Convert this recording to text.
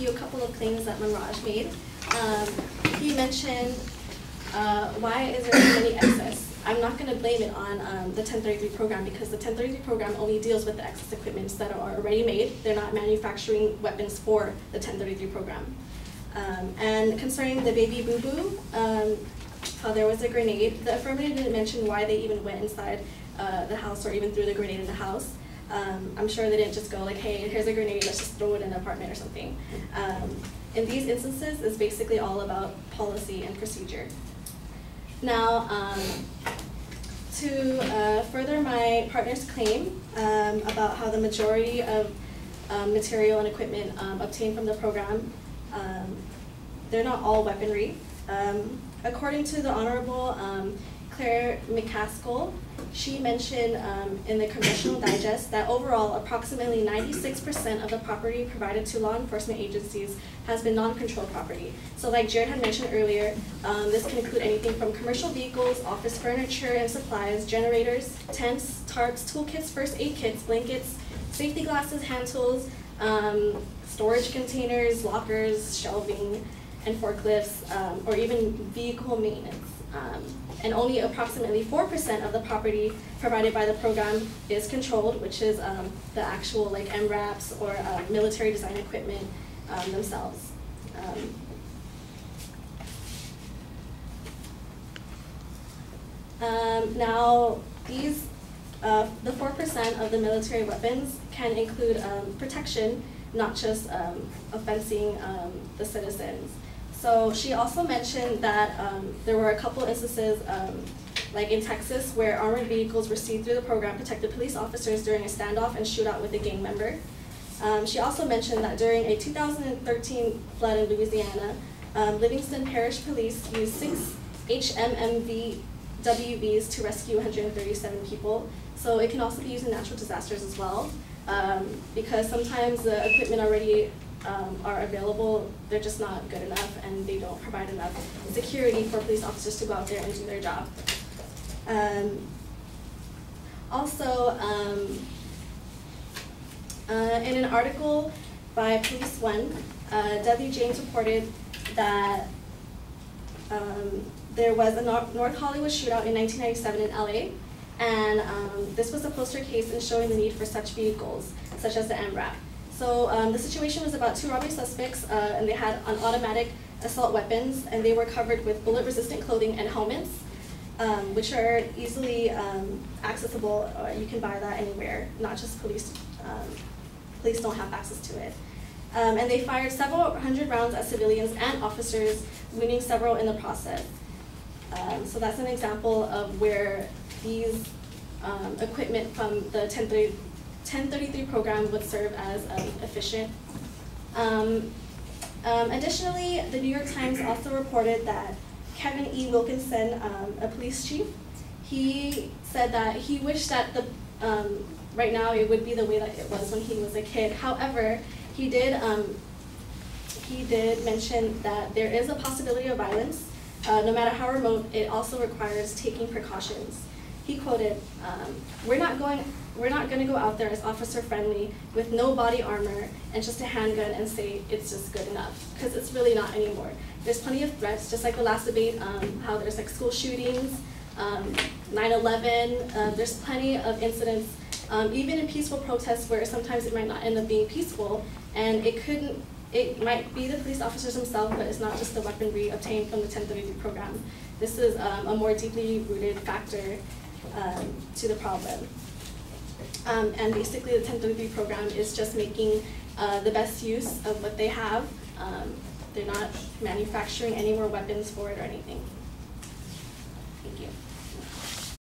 few, a couple of claims that Manraj made. Um, he mentioned, uh, why is there so many excess? I'm not gonna blame it on, um, the ten thirty-three program, because the ten thirty-three program only deals with the excess equipments that are already made. They're not manufacturing weapons for the ten thirty-three program. Um, and concerning the baby boo-boo, um, how there was a grenade, the affirmative didn't mention why they even went inside, uh, the house or even threw the grenade in the house. Um, I'm sure they didn't just go like, hey, here's a grenade, let's just throw it in an apartment or something. Um, in these instances, it's basically all about policy and procedure. Now, um, to uh, further my partner's claim um, about how the majority of um, material and equipment um, obtained from the program, they're not all weaponry. According to the Honorable Claire McCaskill, she mentioned um, in the Congressional Digest that overall approximately 96% of the property provided to law enforcement agencies has been non-controlled property. So like Jared had mentioned earlier, um, this can include anything from commercial vehicles, office furniture and supplies, generators, tents, tarps, toolkits, first aid kits, blankets, safety glasses, hand tools, um, storage containers, lockers, shelving, and forklifts, um, or even vehicle maintenance. Um, and only approximately 4% of the property provided by the program is controlled, which is um, the actual like MRAPs or uh, military design equipment um, themselves. Um, um, now, these, uh, the 4% of the military weapons can include protection, not just um, offensing um, the citizens. So she also mentioned that um, there were a couple instances, like in Texas, where armored vehicles received through the program protected police officers during a standoff and shootout with a gang member. Um, she also mentioned that during a 2013 flood in Louisiana, um, Livingston Parish Police used six HMMV WVs to rescue 137 people. So it can also be used in natural disasters as well, um, because sometimes the equipment already um, are available, they're just not good enough and they don't provide enough security for police officers to go out there and do their job. Um, also, um, uh, in an article by Police One, uh, W. James reported that um, there was a North Hollywood shootout in 1997 in LA, and um, this was a poster case in showing the need for such vehicles, such as the MRAP. So um, the situation was about two robbery suspects, uh, and they had an automatic assault weapons, and they were covered with bullet-resistant clothing and helmets, um, which are easily um, accessible. You can buy that anywhere, not just police. Um, police don't have access to it. Um, and they fired several hundred rounds at civilians and officers, wounding several in the process. Um, so that's an example of where these equipment from the 1030 1033 program would serve as um, efficient. Um, um, additionally, the New York Times also reported that Kevin E. Wilkinson, um, a police chief, he said that he wished that the um, right now it would be the way that it was when he was a kid. However, he did um, he did mention that there is a possibility of violence. Uh, no matter how remote, it also requires taking precautions. He quoted, "We're not going we're not going to go out there as officer friendly with no body armor and just a handgun and say it's just good enough because it's really not anymore. There's plenty of threats, just like the last debate, um, how there's like school shootings, 9/11. Um, uh, there's plenty of incidents, um, even in peaceful protests, where sometimes it might not end up being peaceful, and it couldn't. It might be the police officers themselves, but it's not just the weaponry obtained from the 1033 program. This is um, a more deeply rooted factor um, to the problem. Um, and basically the 1033 program is just making uh, the best use of what they have. Um, they're not manufacturing any more weapons for it or anything. Thank you.